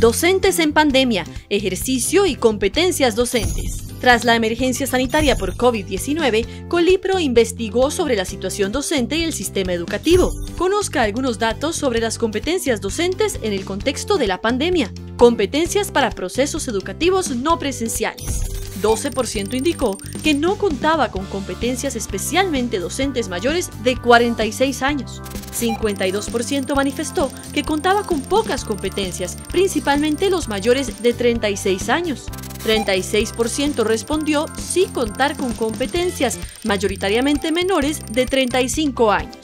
Docentes en pandemia, ejercicio y competencias docentes. Tras la emergencia sanitaria por COVID-19, Colipro investigó sobre la situación docente y el sistema educativo. Conozca algunos datos sobre las competencias docentes en el contexto de la pandemia. Competencias para procesos educativos no presenciales. 12% indicó que no contaba con competencias especialmente docentes mayores de 46 años. 52% manifestó que contaba con pocas competencias, principalmente los mayores de 36 años. 36% respondió sí contar con competencias, mayoritariamente menores de 35 años.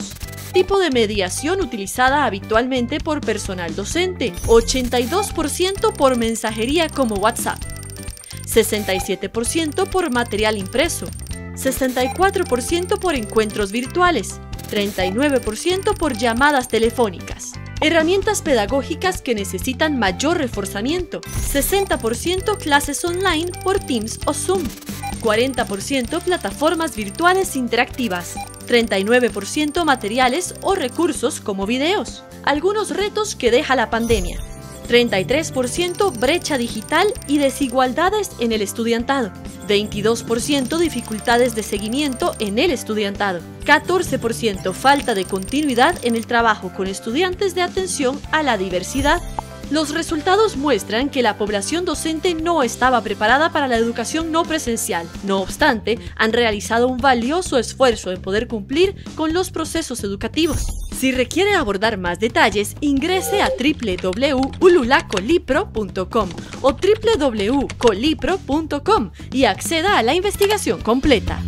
Tipo de mediación utilizada habitualmente por personal docente, 82% por mensajería como WhatsApp, 67% por material impreso, 64% por encuentros virtuales, 39% por llamadas telefónicas. Herramientas pedagógicas que necesitan mayor reforzamiento. 60% clases online por Teams o Zoom. 40% plataformas virtuales interactivas. 39% materiales o recursos como videos. Algunos retos que deja la pandemia. 33% brecha digital y desigualdades en el estudiantado, 22% dificultades de seguimiento en el estudiantado, 14% falta de continuidad en el trabajo con estudiantes de atención a la diversidad los resultados muestran que la población docente no estaba preparada para la educación no presencial. No obstante, han realizado un valioso esfuerzo en poder cumplir con los procesos educativos. Si requiere abordar más detalles, ingrese a www.ululacolipro.com o www.colipro.com y acceda a la investigación completa.